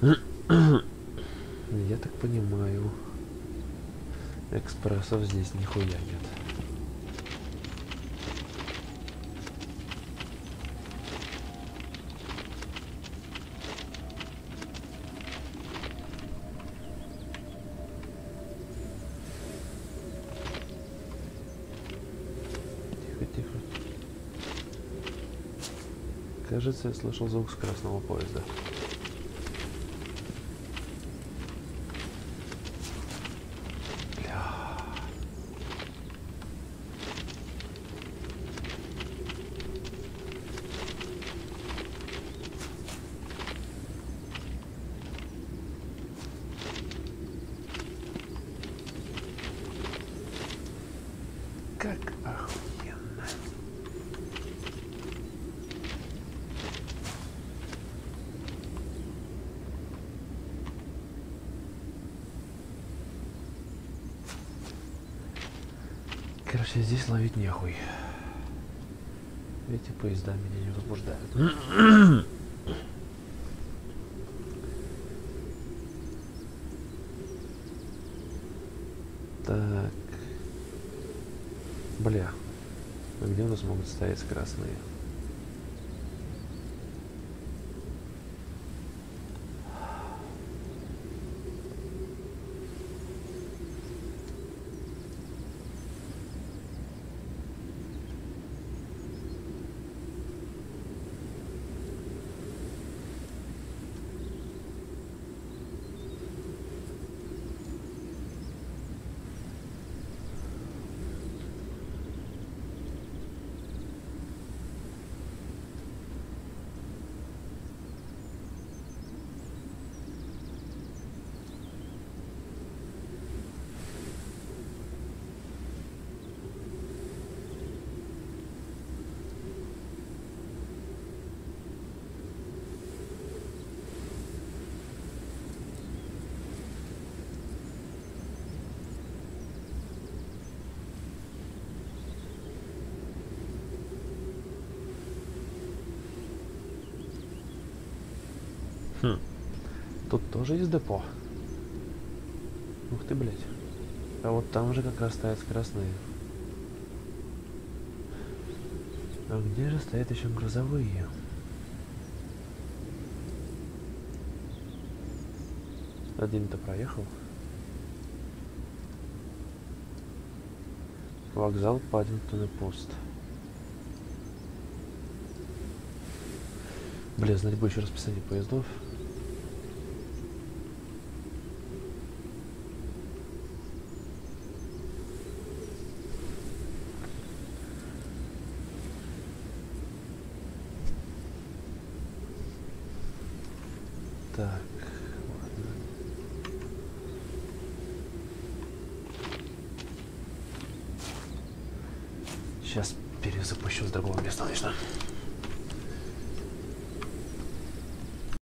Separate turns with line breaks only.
Я так понимаю, экспрессов здесь нихуя нет. Кажется, я слышал звук с красного поезда. Как охуенно. Короче, здесь ловить нехуй. Эти поезда меня не возбуждают. Так. Бля. А где у нас могут стоять красные? Хм. Тут тоже есть депо. Ух ты, блядь. А вот там же как раз стоят красные. А где же стоят еще грузовые? Один-то проехал. Вокзал Паддингтон и пуст. Бля, знать бы еще расписание поездов. Так. Сейчас перезапущу с другого места начну.